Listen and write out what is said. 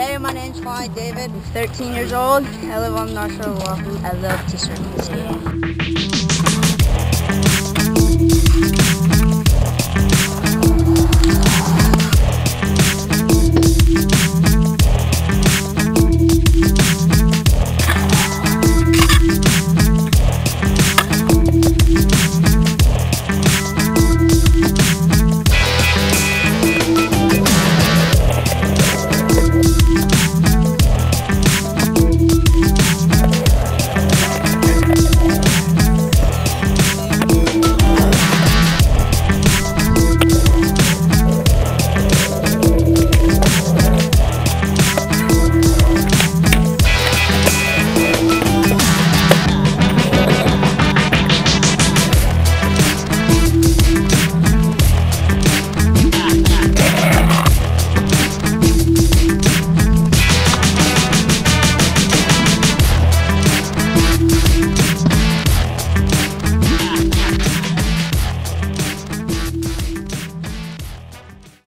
Hey, my name's Kalani David. I'm 13 years old. I live on North Shore of Oahu. I love to surf and skate.